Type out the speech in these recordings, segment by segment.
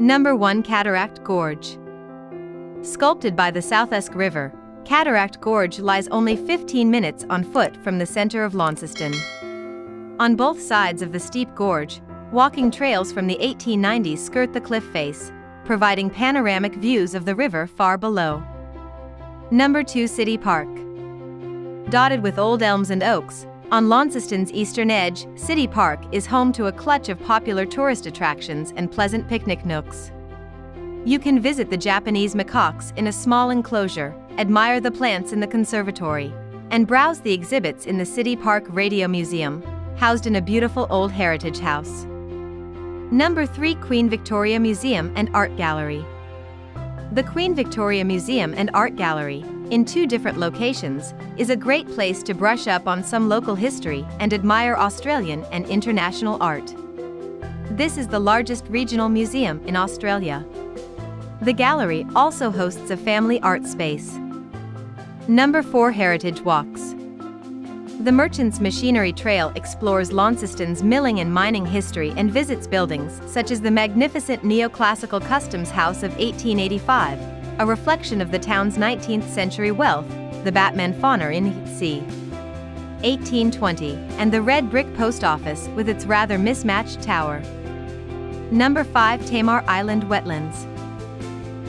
Number 1 Cataract Gorge. Sculpted by the South Esk River, Cataract Gorge lies only 15 minutes on foot from the center of Launceston. On both sides of the steep gorge, walking trails from the 1890s skirt the cliff face, providing panoramic views of the river far below. Number 2 City Park. Dotted with old elms and oaks, on Launceston's eastern edge, City Park is home to a clutch of popular tourist attractions and pleasant picnic nooks. You can visit the Japanese macaques in a small enclosure, admire the plants in the conservatory, and browse the exhibits in the City Park Radio Museum, housed in a beautiful old heritage house. Number 3 Queen Victoria Museum and Art Gallery. The Queen Victoria Museum and Art Gallery, in two different locations, is a great place to brush up on some local history and admire Australian and international art. This is the largest regional museum in Australia. The gallery also hosts a family art space. Number 4 Heritage Walks. The Merchants Machinery Trail explores Launceston's milling and mining history and visits buildings such as the magnificent neoclassical customs house of 1885, a reflection of the town's 19th century wealth, the Batman Fawkner Inn C. 1820, and the red brick post office with its rather mismatched tower. Number 5 Tamar Island Wetlands.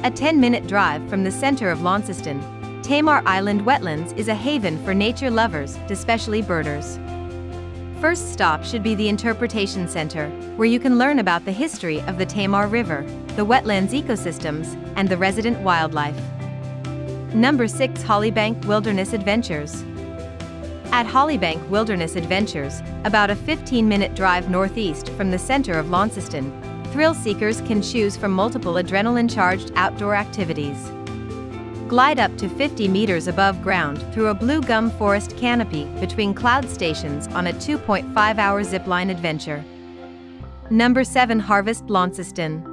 A 10-minute drive from the center of Launceston, Tamar Island Wetlands is a haven for nature lovers, especially birders. First stop should be the Interpretation Center, where you can learn about the history of the Tamar River, the wetlands ecosystems, and the resident wildlife. Number 6 Hollybank Wilderness Adventures. At Hollybank Wilderness Adventures, about a 15-minute drive northeast from the center of Launceston, thrill seekers can choose from multiple adrenaline-charged outdoor activities glide up to 50 meters above ground through a blue gum forest canopy between cloud stations on a 2.5-hour zipline adventure. Number 7 Harvest Launceston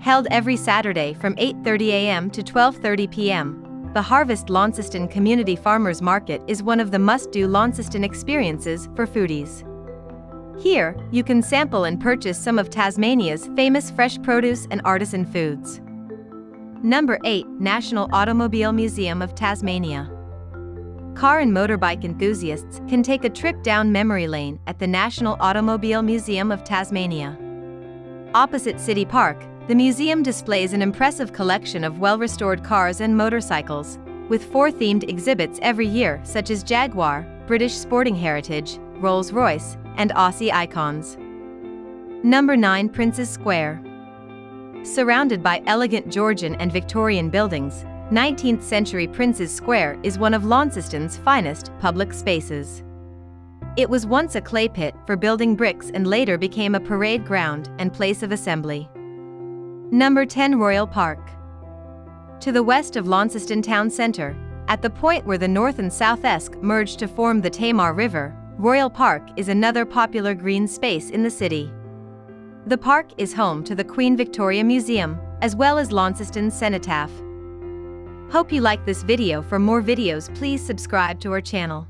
Held every Saturday from 8.30 a.m. to 12.30 p.m., the Harvest Launceston Community Farmers Market is one of the must-do Launceston experiences for foodies. Here, you can sample and purchase some of Tasmania's famous fresh produce and artisan foods. Number 8 National Automobile Museum of Tasmania. Car and motorbike enthusiasts can take a trip down memory lane at the National Automobile Museum of Tasmania. Opposite City Park, the museum displays an impressive collection of well-restored cars and motorcycles, with four themed exhibits every year such as Jaguar, British Sporting Heritage, Rolls-Royce, and Aussie icons. Number 9 Princes Square. Surrounded by elegant Georgian and Victorian buildings, 19th century Prince's Square is one of Launceston's finest public spaces. It was once a clay pit for building bricks and later became a parade ground and place of assembly. Number 10 Royal Park. To the west of Launceston Town Centre, at the point where the North and South Esk merge to form the Tamar River, Royal Park is another popular green space in the city. The park is home to the Queen Victoria Museum, as well as Launceston Cenotaph. Hope you like this video for more videos please subscribe to our channel.